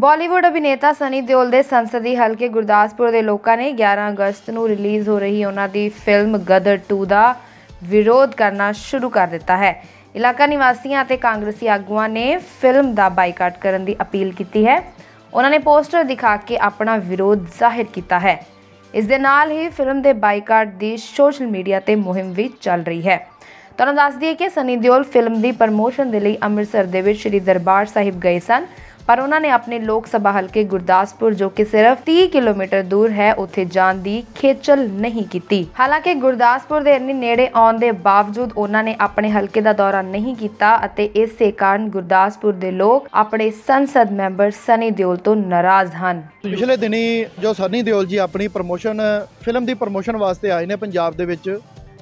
ਬਾਲੀਵੁੱਡ ਅਭਿਨੇਤਾ ਸਨੀ ਦਿਓਲ ਦੇ ਸੰਸਦੀ ਹਲਕੇ ਗੁਰਦਾਸਪੁਰ ਦੇ ਲੋਕਾਂ ਨੇ 11 ਅਗਸਤ ਨੂੰ ਰਿਲੀਜ਼ ਹੋ ਰਹੀ ਉਹਨਾਂ ਦੀ ਫਿਲਮ ਗਦਰ 2 ਦਾ ਵਿਰੋਧ ਕਰਨਾ ਸ਼ੁਰੂ ਕਰ ਦਿੱਤਾ ਹੈ। ਇਲਾਕਾ ਨਿਵਾਸੀਆਂ ਅਤੇ ਕਾਂਗਰਸੀ ਆਗੂਆਂ ਨੇ ਫਿਲਮ ਦਾ ਬਾਈਕਾਟ ਕਰਨ ਦੀ ਅਪੀਲ ਕੀਤੀ ਹੈ। ਉਹਨਾਂ ਨੇ ਪੋਸਟਰ ਦਿਖਾ ਕੇ ਆਪਣਾ ਵਿਰੋਧ ਜ਼ਾਹਿਰ ਕੀਤਾ ਹੈ। ਇਸ ਦੇ ਨਾਲ ਹੀ ਫਿਲਮ ਦੇ ਬਾਈਕਾਟ ਦੀ ਸੋਸ਼ਲ ਮੀਡੀਆ ਤੇ ਮੁਹਿੰਮ ਵੀ ਚੱਲ ਰਹੀ ਹੈ। ਤੁਹਾਨੂੰ ਦੱਸ ਦਈਏ ਕਿ ਸਨੀ ਦਿਓਲ ਫਿਲਮ ਦੀ ਪ੍ਰਮੋਸ਼ਨ ਦੇ ਲਈ ਅੰਮ੍ਰਿਤਸਰ ਦੇ ਵਿੱਚ ਸ੍ਰੀ ਦਰਬਾਰ ਸਾਹਿਬ ਗਏ ਸਨ। ਪਰ ਉਹਨਾਂ ਨੇ ਆਪਣੇ ਲੋਕ ਸਭਾ ਹਲਕੇ ਗੁਰਦਾਸਪੁਰ, ਜੋ ਕਿ ਸਿਰਫ 30 ਕਿਲੋਮੀਟਰ ਦੂਰ ਹੈ, ਉੱਥੇ ਜਾਣ ਦੀ ਖੇਚਲ ਨਹੀਂ ਕੀਤੀ। ਹਾਲਾਂਕਿ ਗੁਰਦਾਸਪੁਰ ਦੇ ਇੰਨੀ ਨੇੜੇ ਆਉਣ ਦੇ ਬਾਵਜੂਦ ਉਹਨਾਂ ਨੇ ਆਪਣੇ ਹਲਕੇ ਦਾ ਦੌਰਾ ਨਹੀਂ ਕੀਤਾ ਅਤੇ ਇਸੇ ਕਾਰਨ ਗੁਰਦਾਸਪੁਰ ਦੇ ਲੋਕ ਆਪਣੇ ਸੰਸਦ ਮੈਂਬਰ ਸਨੀ ਦਿਓਲ ਤੋਂ ਨਾਰਾਜ਼ ਹਨ। ਪਿਛਲੇ ਦਿਨੀ ਜੋ ਸਨੀ ਦਿਓਲ ਜੀ ਆਪਣੀ ਪ੍ਰਮੋਸ਼ਨ, ਫਿਲਮ ਦੀ ਪ੍ਰਮੋਸ਼ਨ ਵਾਸਤੇ ਆਏ ਨੇ ਪੰਜਾਬ ਦੇ ਵਿੱਚ,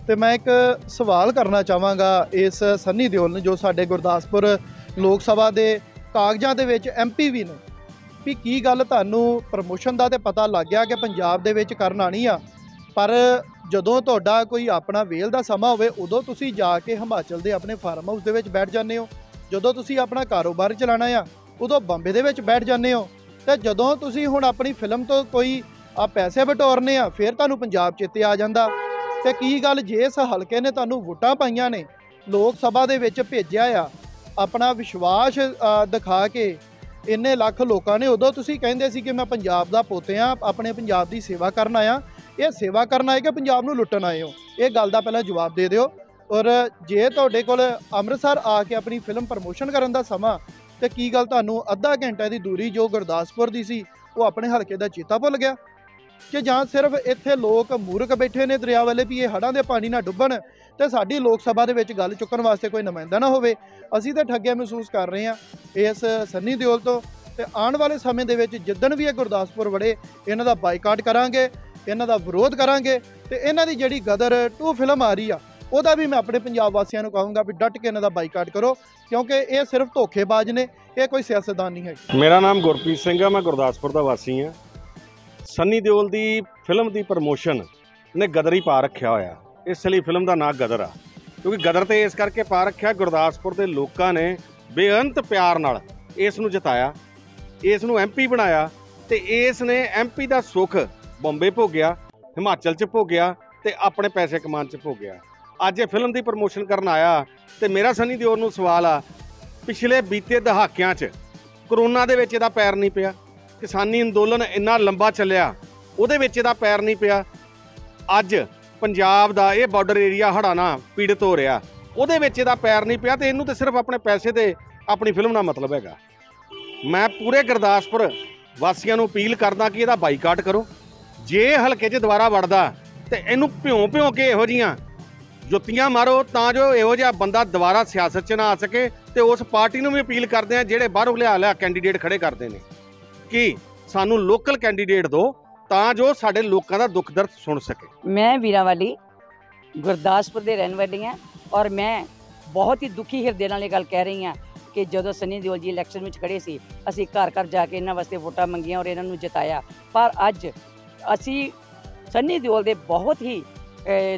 ਤੇ ਮੈਂ ਇੱਕ ਸਵਾਲ ਕਰਨਾ ਚਾਹਾਂਗਾ ਇਸ ਸਨੀ ਦਿਓਲ ਨੂੰ, ਜੋ ਸਾਡੇ ਗੁਰਦਾਸਪੁਰ ਲੋਕ ਸਭਾ ਦੇ ਕਾਗਜ਼ਾਂ ਦੇ ਵਿੱਚ ਐਮਪੀ ਵੀ ਨੇ। ਵੀ ਕੀ ਗੱਲ ਤੁਹਾਨੂੰ ਪ੍ਰਮੋਸ਼ਨ ਦਾ ਤੇ ਪਤਾ ਲੱਗ ਗਿਆ ਕਿ ਪੰਜਾਬ ਦੇ ਵਿੱਚ ਕਰਨ ਆਣੀ ਆ? ਪਰ ਜਦੋਂ ਤੁਹਾਡਾ ਕੋਈ ਆਪਣਾ ਵੇਲ ਦਾ ਸਮਾਂ ਹੋਵੇ, ਉਦੋਂ ਤੁਸੀਂ ਜਾ ਕੇ ਹਿਮਾਚਲ ਦੇ ਆਪਣੇ ਫਾਰਮ ਹਾਊਸ ਦੇ ਵਿੱਚ ਬੈਠ ਜਾਂਦੇ ਹੋ। ਜਦੋਂ ਤੁਸੀਂ ਆਪਣਾ ਕਾਰੋਬਾਰ ਚਲਾਣਾ ਆ, ਉਦੋਂ ਬੰਬੇ ਦੇ ਵਿੱਚ ਬੈਠ ਜਾਂਦੇ ਹੋ। ਤੇ ਜਦੋਂ ਤੁਸੀਂ ਹੁਣ ਆਪਣੀ ਫਿਲਮ ਤੋਂ ਕੋਈ ਆ ਪੈਸੇ ਬਟੋਰਨੇ ਆ, ਫਿਰ ਤੁਹਾਨੂੰ ਪੰਜਾਬ ਚੇਤੇ ਆ ਜਾਂਦਾ। ਤੇ ਕੀ ਗੱਲ ਜੇ ਇਸ ਹਲਕੇ ਨੇ ਤੁਹਾਨੂੰ ਵੋਟਾਂ ਪਾਈਆਂ ਨੇ, ਲੋਕ ਸਭਾ ਦੇ ਵਿੱਚ ਭੇਜਿਆ ਆ ਆਪਣਾ ਵਿਸ਼ਵਾਸ ਦਿਖਾ ਕੇ ਇੰਨੇ ਲੱਖ ਲੋਕਾਂ ਨੇ ਉਦੋਂ ਤੁਸੀਂ ਕਹਿੰਦੇ ਸੀ ਕਿ ਮੈਂ ਪੰਜਾਬ ਦਾ ਪੋਤੇ ਆ ਆਪਣੇ ਪੰਜਾਬ ਦੀ ਸੇਵਾ ਕਰਨ ਆਇਆ। ਇਹ ਸੇਵਾ ਕਰਨ ਆਏ ਕਿ ਪੰਜਾਬ ਨੂੰ ਲੁੱਟਣ ਆਏ ਹੋ? ਇਹ ਗੱਲ ਦਾ ਪਹਿਲਾਂ ਜਵਾਬ ਦੇ ਦਿਓ। ਔਰ ਜੇ ਤੁਹਾਡੇ ਕੋਲ ਅੰਮ੍ਰਿਤਸਰ ਆ ਕੇ ਆਪਣੀ ਫਿਲਮ ਪ੍ਰਮੋਸ਼ਨ ਕਰਨ ਦਾ ਸਮਾਂ, ਤੇ ਕੀ ਗੱਲ ਤੁਹਾਨੂੰ ਅੱਧਾ ਘੰਟਾ ਦੀ ਦੂਰੀ ਜੋ ਗੁਰਦਾਸਪੁਰ ਦੀ ਸੀ, ਉਹ ਆਪਣੇ ਹਲਕੇ ਦਾ ਚੇਤਾ ਭੁੱਲ ਗਿਆ? ਕਿ ਜਾਂ ਸਿਰਫ ਇੱਥੇ ਲੋਕ ਮੂਰਖ ਬੈਠੇ ਨੇ ਦਰਿਆ ਵਾਲੇ ਵੀ ਇਹ ਹੜ੍ਹਾਂ ਦੇ ਪਾਣੀ ਨਾਲ ਡੁੱਬਣ ਤੇ ਸਾਡੀ ਲੋਕ ਸਭਾ ਦੇ ਵਿੱਚ ਗੱਲ ਚੁੱਕਣ ਵਾਸਤੇ ਕੋਈ ਨੁਮਾਇੰਦਾ ਨਾ ਹੋਵੇ, ਅਸੀਂ ਤਾਂ ਠੱਗਿਆ ਮਹਿਸੂਸ ਕਰ ਰਹੇ ਹਾਂ ਇਸ ਸੰਨੀ ਦਿਓਲ ਤੋਂ ਤੇ ਆਉਣ ਵਾਲੇ ਸਮੇਂ ਦੇ ਵਿੱਚ ਜਿੱਦਣ ਵੀ ਇਹ ਗੁਰਦਾਸਪੁਰ ਵੜੇ, ਇਹਨਾਂ ਦਾ ਬਾਈਕਾਟ ਕਰਾਂਗੇ, ਇਹਨਾਂ ਦਾ ਵਿਰੋਧ ਕਰਾਂਗੇ ਤੇ ਇਹਨਾਂ ਦੀ ਜਿਹੜੀ ਗਦਰ 2 ਫਿਲਮ ਆ ਰਹੀ ਆ, ਉਹਦਾ ਵੀ ਮੈਂ ਆਪਣੇ ਪੰਜਾਬ ਵਾਸੀਆਂ ਨੂੰ ਕਹੂੰਗਾ ਵੀ ਡਟ ਕੇ ਇਹਨਾਂ ਦਾ ਬਾਈਕਾਟ ਕਰੋ, ਕਿਉਂਕਿ ਇਹ ਸਿਰਫ ਧੋਖੇਬਾਜ਼ ਨੇ, ਇਹ ਕੋਈ ਸਿਆਸਤਦਾਨ ਨਹੀਂ ਹੈ ਮੇਰਾ ਨਾਮ ਗੁਰਪ੍ਰੀਤ ਸਿੰਘ ਆ, ਮੈਂ ਗੁਰਦਾਸਪੁਰ ਦਾ ਵਾਸੀ ਆ ਸੰਨੀ ਦਿਓਲ ਦੀ ਫਿਲਮ ਦੀ ਪ੍ਰਮੋਸ਼ਨ ਨੇ ਗਦਰ ਹੀ ਪਾ ਰੱਖਿਆ ਹੋਇਆ। ਇਸ ਲਈ ਫਿਲਮ ਦਾ ਨਾਂ ਗਦਰ ਆ। ਕਿਉਂਕਿ ਗਦਰ ਤੇ ਇਸ ਕਰਕੇ ਪਾ ਰੱਖਿਆ, ਗੁਰਦਾਸਪੁਰ ਦੇ ਲੋਕਾਂ ਨੇ ਬੇਅੰਤ ਪਿਆਰ ਨਾਲ ਇਸ ਨੂੰ ਜਿਤਾਇਆ, ਇਸ ਨੂੰ ਐਮਪੀ ਬਣਾਇਆ ਤੇ ਇਸ ਨੇ ਐਮਪੀ ਦਾ ਸੁੱਖ ਬੰਬੇ ਭੋਗਿਆ, ਹਿਮਾਚਲ ਚ ਭੋਗਿਆ ਤੇ ਆਪਣੇ ਪੈਸੇ ਕਮਾਉਣ ਚ ਭੋਗਿਆ। ਅੱਜ ਇਹ ਫਿਲਮ ਦੀ ਪ੍ਰਮੋਸ਼ਨ ਕਰਨ ਆਇਆ ਤੇ ਮੇਰਾ ਸੰਨੀ ਦਿਓਲ ਨੂੰ ਸਵਾਲ ਆ, ਪਿਛਲੇ ਬੀਤੇ ਦਹਾਕਿਆਂ 'ਚ ਕਰੋਨਾ ਦੇ ਵਿੱਚ ਇਹਦਾ ਪੈਰ ਨਹੀਂ ਪਿਆ। ਕਿਸਾਨੀ ਅੰਦੋਲਨ ਇੰਨਾ ਲੰਬਾ ਚੱਲਿਆ, ਉਹਦੇ ਵਿੱਚ ਇਹਦਾ ਪੈਰ ਨਹੀਂ ਪਿਆ। ਅੱਜ ਪੰਜਾਬ ਦਾ ਇਹ ਬਾਰਡਰ ਏਰੀਆ ਹੜਾਣਾ ਪੀੜਤ ਹੋ ਰਿਹਾ। ਉਹਦੇ ਵਿੱਚ ਇਹਦਾ ਪੈਰ ਨਹੀਂ ਪਿਆ ਤੇ ਇਹਨੂੰ ਤੇ ਸਿਰਫ ਆਪਣੇ ਪੈਸੇ ਤੇ ਆਪਣੀ ਫਿਲਮ ਨਾਲ ਮਤਲਬ ਹੈਗਾ। ਮੈਂ ਪੂਰੇ ਗੁਰਦਾਸਪੁਰ ਵਾਸੀਆਂ ਨੂੰ ਅਪੀਲ ਕਰਦਾ ਕਿ ਇਹਦਾ ਬਾਈਕਾਟ ਕਰੋ। ਜੇ ਹਲਕੇ 'ਚ ਦੁਬਾਰਾ ਵੜਦਾ ਤੇ ਇਹਨੂੰ ਭਿਉਂ ਭਿਉਂ ਕੇ ਇਹੋ ਜੀਆਂ ਜੁੱਤੀਆਂ ਮਾਰੋ ਤਾਂ ਜੋ ਇਹੋ ਜਿਹਾ ਬੰਦਾ ਦੁਬਾਰਾ ਸਿਆਸਤ 'ਚ ਨਾ ਆ ਸਕੇ ਤੇ ਉਸ ਪਾਰਟੀ ਨੂੰ ਵੀ ਅਪੀਲ ਕਰਦੇ ਆ ਜਿਹੜੇ ਬਾਹਰੋਂ ਲਿਆ ਲਿਆ ਕੈਂਡੀਡੇਟ ਖੜੇ ਕਰਦੇ ਨੇ। ਕਿ ਸਾਨੂੰ ਲੋਕਲ ਕੈਂਡੀਡੇਟ ਦਿਓ ਤਾਂ ਜੋ ਸਾਡੇ ਲੋਕਾਂ ਦਾ ਦੁੱਖ ਦਰਦ ਸੁਣ ਸਕੇ। ਮੈਂ ਵੀਰਾਵਾਲੀ, ਗੁਰਦਾਸਪੁਰ ਦੇ ਰਹਿਣ ਵਾਲੀ ਹਾਂ ਔਰ ਮੈਂ ਬਹੁਤ ਹੀ ਦੁਖੀ ਹਿਰਦੇ ਨਾਲ ਇਹ ਗੱਲ ਕਹਿ ਰਹੀ ਹਾਂ ਕਿ ਜਦੋਂ ਸੰਨੀ ਦਿਓਲ ਜੀ ਇਲੈਕਸ਼ਨ ਵਿੱਚ ਖੜੇ ਸੀ, ਅਸੀਂ ਘਰ ਘਰ ਜਾ ਕੇ ਇਹਨਾਂ ਵਾਸਤੇ ਵੋਟਾਂ ਮੰਗੀਆਂ ਔਰ ਇਹਨਾਂ ਨੂੰ ਜਿਤਾਇਆ। ਪਰ ਅੱਜ ਅਸੀਂ ਸੰਨੀ ਦਿਓਲ ਦੇ ਬਹੁਤ ਹੀ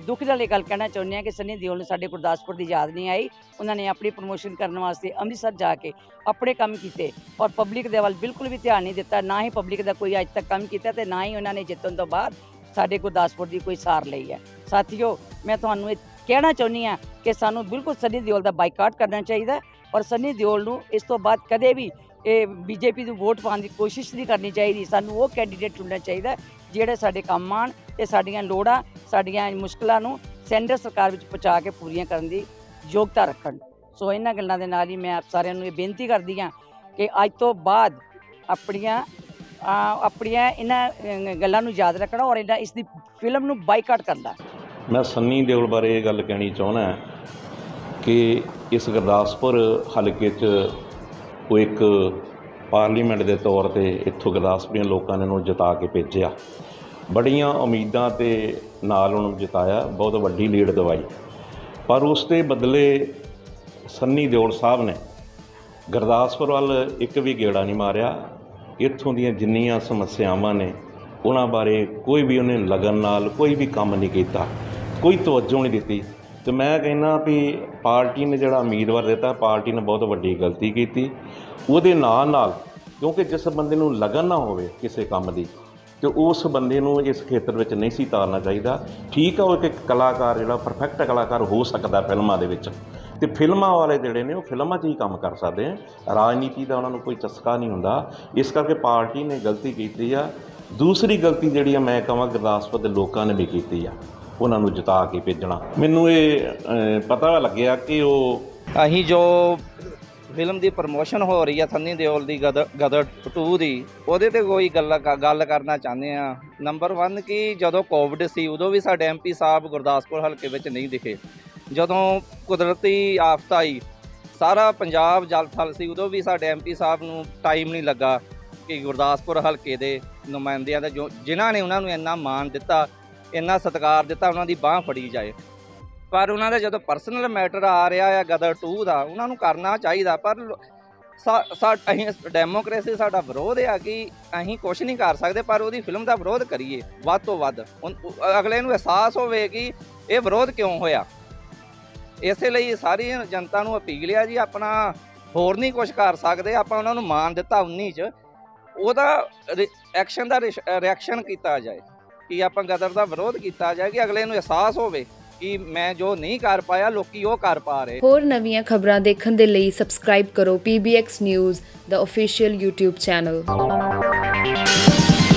ਦੁੱਖ ਨਾਲ ਇਹ ਗੱਲ ਕਹਿਣਾ ਚਾਹੁੰਦੇ ਹਾਂ ਕਿ ਸਨੀ ਦਿਓਲ ਨੂੰ ਸਾਡੇ ਗੁਰਦਾਸਪੁਰ ਦੀ ਯਾਦ ਨਹੀਂ ਆਈ। ਉਹਨਾਂ ਨੇ ਆਪਣੀ ਪ੍ਰਮੋਸ਼ਨ ਕਰਨ ਵਾਸਤੇ ਅੰਮ੍ਰਿਤਸਰ ਜਾ ਕੇ ਆਪਣੇ ਕੰਮ ਕੀਤੇ ਔਰ ਪਬਲਿਕ ਦੇ ਵੱਲ ਬਿਲਕੁਲ ਵੀ ਧਿਆਨ ਨਹੀਂ ਦਿੱਤਾ। ਨਾ ਹੀ ਪਬਲਿਕ ਦਾ ਕੋਈ ਅੱਜ ਤੱਕ ਕੰਮ ਕੀਤਾ ਤੇ ਨਾ ਹੀ ਉਹਨਾਂ ਨੇ ਜਿੱਤਣ ਤੋਂ ਬਾਅਦ ਸਾਡੇ ਗੁਰਦਾਸਪੁਰ ਦੀ ਕੋਈ ਸਾਰ ਲਈ ਹੈ। ਸਾਥੀਓ, ਮੈਂ ਤੁਹਾਨੂੰ ਇਹ ਕਹਿਣਾ ਚਾਹੁੰਦੀ ਹਾਂ ਕਿ ਸਾਨੂੰ ਬਿਲਕੁਲ ਸਨੀ ਦਿਓਲ ਦਾ ਬਾਈਕਾਟ ਕਰਨਾ ਚਾਹੀਦਾ ਔਰ ਸਨੀ ਦਿਓਲ ਨੂੰ ਇਸ ਤੋਂ ਬਾਅਦ ਕਦੇ ਵੀ ਇਹ ਬੀਜੇਪੀ ਨੂੰ ਵੋਟ ਪਾਉਣ ਦੀ ਕੋਸ਼ਿਸ਼ ਨਹੀਂ ਕਰਨੀ ਚਾਹੀਦੀ। ਸਾਨੂੰ ਉਹ ਕੈਂਡੀਡੇਟ ਚੁਣਨਾ ਚਾਹੀਦਾ ਜਿਹੜੇ ਸਾਡੇ ਕੰਮ ਆਣ ਤੇ ਸਾਡੀਆਂ ਲੋੜਾਂ, ਸਾਡੀਆਂ ਮੁਸ਼ਕਲਾਂ ਨੂੰ ਸੈਂਟਰ ਸਰਕਾਰ ਵਿੱਚ ਪਹੁੰਚਾ ਕੇ ਪੂਰੀਆਂ ਕਰਨ ਦੀ ਯੋਗਤਾ ਰੱਖਣ। ਸੋ ਇਹਨਾਂ ਗੱਲਾਂ ਦੇ ਨਾਲ ਹੀ ਮੈਂ ਆਪ ਸਾਰਿਆਂ ਨੂੰ ਇਹ ਬੇਨਤੀ ਕਰਦੀ ਹਾਂ ਕਿ ਅੱਜ ਤੋਂ ਬਾਅਦ ਆਪਣੀਆਂ ਆਪਣੀਆਂ ਇਹਨਾਂ ਗੱਲਾਂ ਨੂੰ ਯਾਦ ਰੱਖਣਾ ਔਰ ਇਹਨਾਂ ਇਸ ਦੀ ਫਿਲਮ ਨੂੰ ਬਾਈਕਾਟ ਕਰਨਾ ਮੈਂ ਸੰਨੀ ਦਿਓਲ ਬਾਰੇ ਇਹ ਗੱਲ ਕਹਿਣੀ ਚਾਹੁੰਦਾ ਕਿ ਇਸ ਗੁਰਦਾਸਪੁਰ ਹਲਕੇ 'ਚ ਉਹ ਇੱਕ ਪਾਰਲੀਮੈਂਟ ਦੇ ਤੌਰ ਤੇ ਇੱਥੋਂ ਗੁਰਦਾਸਪੁਰੀਆਂ ਲੋਕਾਂ ਨੇ ਉਹਨੂੰ ਜਿਤਾ ਕੇ ਭੇਜਿਆ। ਬੜੀਆਂ ਉਮੀਦਾਂ ਤੇ ਨਾਲ ਉਹਨੂੰ ਜਿਤਾਇਆ, ਬਹੁਤ ਵੱਡੀ ਲੀਡ ਦਵਾਈ। ਪਰ ਉਸ ਦੇ ਬਦਲੇ ਸੰਨੀ ਦਿਓਲ ਸਾਹਿਬ ਨੇ ਗੁਰਦਾਸਪੁਰ ਵੱਲ ਇੱਕ ਵੀ ਗੇੜਾ ਨਹੀਂ ਮਾਰਿਆ। ਇੱਥੋਂ ਦੀਆਂ ਜਿੰਨੀਆਂ ਸਮੱਸਿਆਵਾਂ ਨੇ, ਉਹਨਾਂ ਬਾਰੇ ਕੋਈ ਵੀ ਉਹਨੇ ਲਗਨ ਨਾਲ ਕੋਈ ਵੀ ਕੰਮ ਨਹੀਂ ਕੀਤਾ, ਕੋਈ ਤਵੱਜੋ ਨਹੀਂ ਦਿੱਤੀ। ਅਤੇ ਮੈਂ ਕਹਿੰਦਾ ਵੀ ਪਾਰਟੀ ਨੇ ਜਿਹੜਾ ਉਮੀਦਵਾਰ ਦਿੱਤਾ, ਪਾਰਟੀ ਨੇ ਬਹੁਤ ਵੱਡੀ ਗਲਤੀ ਕੀਤੀ। ਉਹਦੇ ਨਾਲ ਨਾਲ, ਕਿਉਂਕਿ ਜਿਸ ਬੰਦੇ ਨੂੰ ਲਗਨ ਨਾ ਹੋਵੇ ਕਿਸੇ ਕੰਮ ਦੀ, ਤੇ ਉਸ ਬੰਦੇ ਨੂੰ ਇਸ ਖੇਤਰ ਵਿੱਚ ਨਹੀਂ ਸੀ ਤਾਰਨਾ ਚਾਹੀਦਾ। ਠੀਕ ਆ, ਉਹ ਇੱਕ- ਇੱਕ ਕਲਾਕਾਰ ਜਿਹੜਾ ਪਰਫੈਕਟ ਕਲਾਕਾਰ ਹੋ ਸਕਦਾ ਫਿਲਮਾਂ ਦੇ ਵਿੱਚ। ਤੇ ਫਿਲਮਾਂ ਵਾਲੇ ਜਿਹੜੇ ਨੇ, ਉਹ ਫਿਲਮਾਂ 'ਚ ਹੀ ਕੰਮ ਕਰ ਸਕਦੇ ਆ। ਰਾਜਨੀਤੀ ਦਾ ਉਹਨਾਂ ਨੂੰ ਕੋਈ ਚਸਕਾ ਨਹੀਂ ਹੁੰਦਾ। ਇਸ ਕਰਕੇ ਪਾਰਟੀ ਨੇ ਗਲਤੀ ਕੀਤੀ ਆ। ਦੂਸਰੀ ਗਲਤੀ ਜਿਹੜੀ ਆ, ਮੈਂ ਕਹਾਂ, ਗੁਰਦਾਸਪੁਰ ਦੇ ਲੋਕਾਂ ਨੇ ਵੀ ਕੀਤੀ ਆ। ਉਹਨਾਂ ਨੂੰ ਜਿਤਾ ਕੇ ਭੇਜਣਾ। ਮੈਨੂੰ ਇਹ ਪਤਾ ਲੱਗਿਆ ਕਿ ਉਹ ਅਸੀਂ ਜੋ ਫਿਲਮ ਦੀ ਪ੍ਰਮੋਸ਼ਨ ਹੋ ਰਹੀ ਆ, ਸੰਨੀ ਦਿਓਲ ਦੀ ਗਦਰ ਗਦਰ 2 ਦੀ, ਉਹਦੇ ਤੇ ਕੋਈ ਗੱਲ ਗੱਲ ਕਰਨਾ ਚਾਹੁੰਦੇ ਆ। ਨੰਬਰ 1 ਕਿ ਜਦੋਂ ਕੋਵਿਡ ਸੀ, ਉਦੋਂ ਵੀ ਸਾਡੇ ਐਮਪੀ ਸਾਹਿਬ ਗੁਰਦਾਸਪੁਰ ਹਲਕੇ ਵਿੱਚ ਨਹੀਂ ਦਿਖੇ। ਜਦੋਂ ਕੁਦਰਤੀ ਆਫਤ ਆਈ, ਸਾਰਾ ਪੰਜਾਬ ਜਲ ਥਲ ਸੀ, ਉਦੋਂ ਵੀ ਸਾਡੇ ਐਮਪੀ ਸਾਹਿਬ ਨੂੰ ਟਾਈਮ ਨਹੀਂ ਲੱਗਾ ਕਿ ਗੁਰਦਾਸਪੁਰ ਹਲਕੇ ਦੇ ਨੁਮਾਇੰਦਿਆਂ ਦਾ ਜੋ, ਜਿਨ੍ਹਾਂ ਨੇ ਉਹਨਾਂ ਨੂੰ ਇੰਨਾ ਮਾਣ ਦਿੱਤਾ ਇੰਨਾ ਸਤਿਕਾਰ ਦਿੱਤਾ ਉਹਨਾਂ ਦੀ ਬਾਹ ਫੜੀ ਜਾਏ। ਪਰ ਉਹਨਾਂ ਦਾ ਜਦੋਂ ਪਰਸਨਲ ਮੈਟਰ ਆ ਰਿਹਾ ਆ, ਗਦਰ 2 ਦਾ, ਉਹਨਾਂ ਨੂੰ ਕਰਨਾ ਚਾਹੀਦਾ, ਪਰ ਸਾ ਅਸੀਂ ਡੈਮੋਕ੍ਰੇਸੀ ਸਾਡਾ ਵਿਰੋਧ ਆ ਕਿ ਅਸੀਂ ਕੁਝ ਨਹੀਂ ਕਰ ਸਕਦੇ, ਪਰ ਉਹਦੀ ਫਿਲਮ ਦਾ ਵਿਰੋਧ ਕਰੀਏ, ਵੱਧ ਤੋਂ ਵੱਧ। ਅਗਲੇ ਨੂੰ ਅਹਿਸਾਸ ਹੋਵੇ ਕਿ ਇਹ ਵਿਰੋਧ ਕਿਉਂ ਹੋਇਆ? ਇਸੇ ਲਈ ਸਾਰੀ ਜਨਤਾ ਨੂੰ ਅਪੀਲ ਆ ਜੀ, ਆਪਣਾ ਹੋਰ ਨਹੀਂ ਕੁਝ ਕਰ ਸਕਦੇ, ਆਪਾਂ ਉਹਨਾਂ ਨੂੰ ਮਾਨ ਦਿੱਤਾ 19 ਚ। ਉਹਦਾ ਐਕਸ਼ਨ ਦਾ ਰਿਐਕਸ਼ਨ ਕੀਤਾ ਜਾਏ। ਕਿ ਆਪਾਂ ਗਦਰ ਦਾ ਵਿਰੋਧ ਕੀਤਾ ਜਾਏ ਕਿ ਅਗਲੇ ਨੂੰ ਅਹਿਸਾਸ ਹੋਵੇ ਕਿ ਮੈਂ ਜੋ ਨਹੀਂ ਕਰ ਪਾਇਆ, ਲੋਕੀ ਉਹ ਕਰ ਪਾ ਰਹੇ। ਹੋਰ ਨਵੀਆਂ ਖਬਰਾਂ ਦੇਖਣ ਦੇ ਲਈ ਸਬਸਕ੍ਰਾਈਬ ਕਰੋ PBX ਨਿਊਜ਼ ਦਾ ਅਫੀਸ਼ੀਅਲ YouTube ਚੈਨਲ